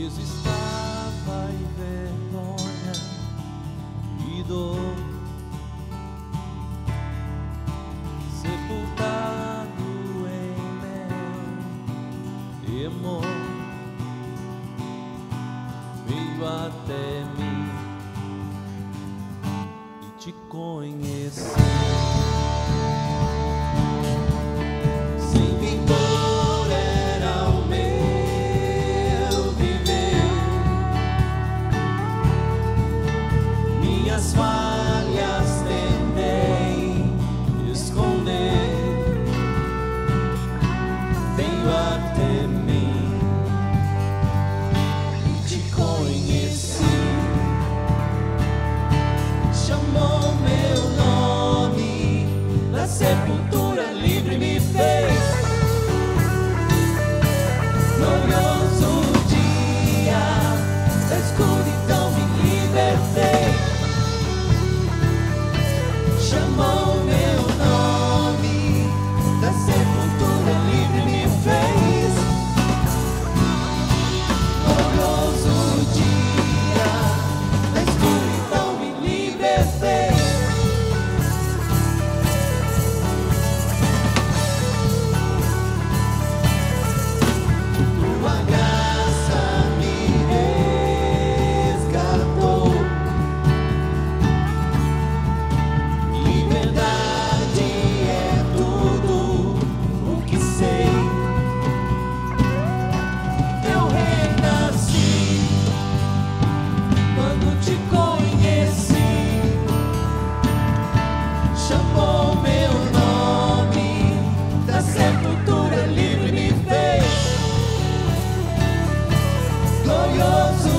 preso estava em vergonha e dor, sepultado em mel, temor, veio até mim e te conheceu. chamou meu nome tá da sepultura livre me fez glorioso.